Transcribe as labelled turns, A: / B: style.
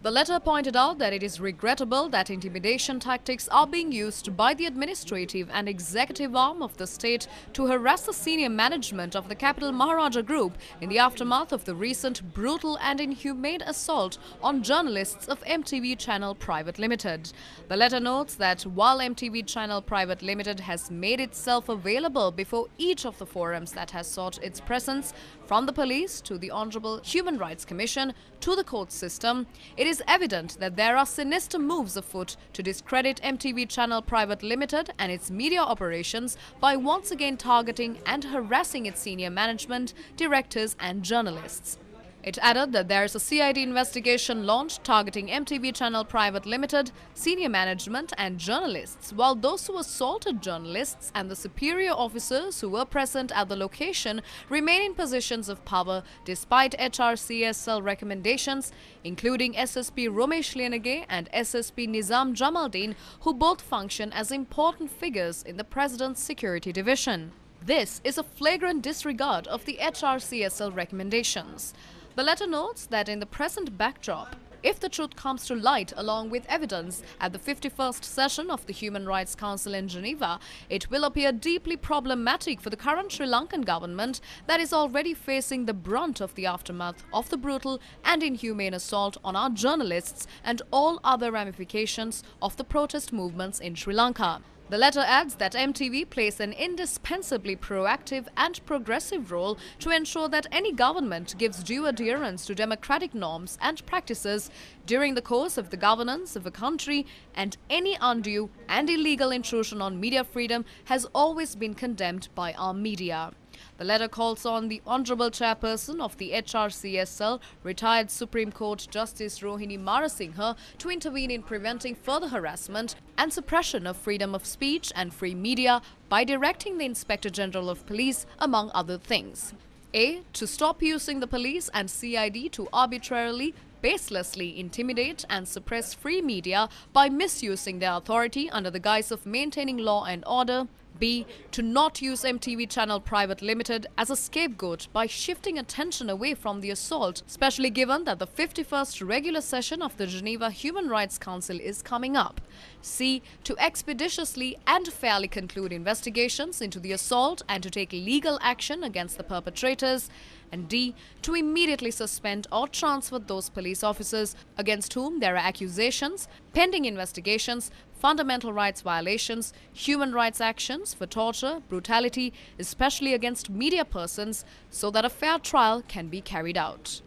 A: The letter pointed out that it is regrettable that intimidation tactics are being used by the administrative and executive arm of the state to harass the senior management of the Capital Maharaja Group in the aftermath of the recent brutal and inhumane assault on journalists of MTV Channel Private Limited. The letter notes that while MTV Channel Private Limited has made itself available before each of the forums that has sought its presence, from the police to the Honorable Human Rights Commission to the court system, it is evident that there are sinister moves afoot to discredit MTV Channel Private Limited and its media operations by once again targeting and harassing its senior management, directors and journalists. It added that there is a CID investigation launched targeting MTV Channel Private Limited, senior management and journalists, while those who assaulted journalists and the superior officers who were present at the location remain in positions of power despite HRCSL recommendations, including SSP Romesh Liyanage and SSP Nizam Jamaldeen, who both function as important figures in the President's Security Division. This is a flagrant disregard of the HRCSL recommendations. The letter notes that in the present backdrop, if the truth comes to light along with evidence at the 51st session of the Human Rights Council in Geneva, it will appear deeply problematic for the current Sri Lankan government that is already facing the brunt of the aftermath of the brutal and inhumane assault on our journalists and all other ramifications of the protest movements in Sri Lanka. The letter adds that MTV plays an indispensably proactive and progressive role to ensure that any government gives due adherence to democratic norms and practices during the course of the governance of a country and any undue and illegal intrusion on media freedom has always been condemned by our media. The letter calls on the Honorable Chairperson of the HRCSL, retired Supreme Court Justice Rohini Marasinghe, to intervene in preventing further harassment and suppression of freedom of speech and free media by directing the Inspector General of Police, among other things. A. To stop using the police and CID to arbitrarily baselessly intimidate and suppress free media by misusing their authority under the guise of maintaining law and order. B. To not use MTV Channel Private Limited as a scapegoat by shifting attention away from the assault, especially given that the 51st regular session of the Geneva Human Rights Council is coming up. C. To expeditiously and fairly conclude investigations into the assault and to take legal action against the perpetrators and D. To immediately suspend or transfer those police officers against whom there are accusations, pending investigations, fundamental rights violations, human rights actions for torture, brutality, especially against media persons, so that a fair trial can be carried out.